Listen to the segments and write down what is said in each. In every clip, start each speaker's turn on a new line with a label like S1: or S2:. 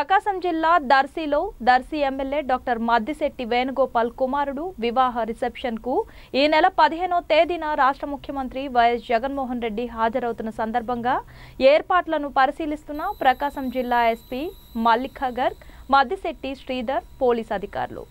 S1: ప్రకాశం జిల్లా దర్శిలో Darsi MLA doctor Maddisetti Venugopal కుమారుడు వివాహ రిసెప్షన్కు ఈ నెల పదిహేనో తేదీన రాష్ట్ర ముఖ్యమంత్రి వైఎస్ జగన్మోహన్ రెడ్డి హాజరవుతున్న సందర్భంగా ఏర్పాట్లను పరిశీలిస్తున్న ప్రకాశం జిల్లా ఎస్పీ మల్లిఖాగర్ మద్దిశెట్టి శ్రీధర్ పోలీస్ అధికారులు.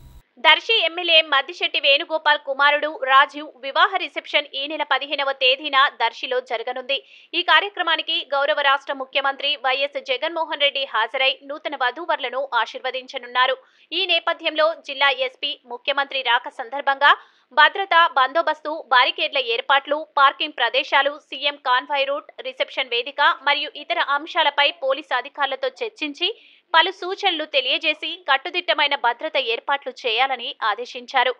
S2: దర్శి ఎమ్మెల్యే మద్దిశెట్టి వేణుగోపాల్ కుమారుడు రాజీవ్ వివాహ రిసెప్షన్ ఈ నెల పదిహేనవ తేదీన దర్శిలో జరగనుంది. ఈ కార్యక్రమానికి గౌరవ రాష్ట్ర ముఖ్యమంత్రి వైఎస్ జగన్మోహన్ రెడ్డి హాజరై నూతన వధూవరులను ఆశీర్వదించనున్నారు. ఈ నేపథ్యంలో జిల్లా ఎస్పీ ముఖ్యమంత్రి రాక సందర్భంగా భద్రత బందోబస్తు బారికేడ్ల ఏర్పాట్లు పార్కింగ్ ప్రదేశాలు సీఎం కాన్వాయ్ రూట్ రిసెప్షన్ వేదిక మరియు ఇతర అంశాలపై పోలీసు అధికారులతో చర్చించి పలు సూచనలు తెలియజేసి కట్టుదిట్టమైన భద్రత ఏర్పాట్లు చేయాలని ఆదేశించారు.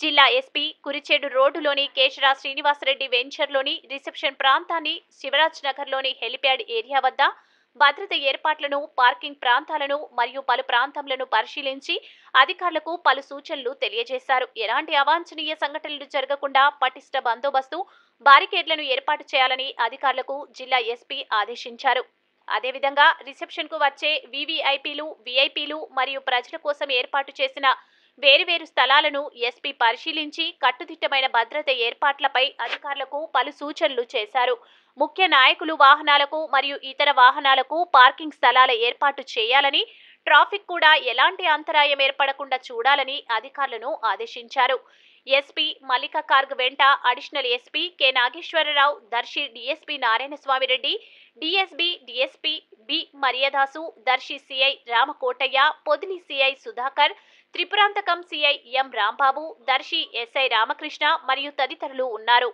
S2: జిల్లా ఎస్పీ కురిచేడు రోడ్డులోని కేశరా శ్రీనివాసరెడ్డి వెంచర్లోని రిసెప్షన్ ప్రాంతాన్ని శివరాజ్ నగర్లోని హెలిప్యాడ్ ఏరియా వద్ద భద్రత ఏర్పాట్లను పార్కింగ్ ప్రాంతాలను మరియు పలు ప్రాంతాలను పరిశీలించి అధికారులకు పలు సూచనలు తెలియజేశారు. ఎలాంటి అవాంఛనీయ సంఘటనలు జరగకుండా పటిష్ట బందోబస్తు బారికేడ్లను ఏర్పాటు చేయాలని అధికారులకు జిల్లా ఎస్పీ ఆదేశించారు. అదేవిధంగా రిసెప్షన్కు వచ్చే వివిఐపీలు విఐపీలు మరియు ప్రజల కోసం ఏర్పాటు చేసిన వేరువేరు స్థలాలను ఎస్పీ పరిశీలించి కట్టుదిట్టమైన భద్రత ఏర్పాట్లపై అధికారులకు పలు సూచనలు చేశారు. ముఖ్య నాయకులు వాహనాలకు మరియు ఇతర వాహనాలకు పార్కింగ్ స్థలాల ఏర్పాటు చేయాలని ట్రాఫిక్ కూడా ఎలాంటి అంతరాయం ఏర్పడకుండా చూడాలని అధికారులను ఆదేశించారు. ఎస్పీ మల్లిక కార్గ్ వెంట additional SP K Nageswararao Darsi DSP Narayanaswamy Reddy DSB DSP B Maryadasu Darsi CI Ramakotaiah Podili CI Sudhakar Tripurantakam CI ఎం రాంబాబు దర్శి ఎస్ఐ రామకృష్ణ మరియు తదితరులు ఉన్నారు.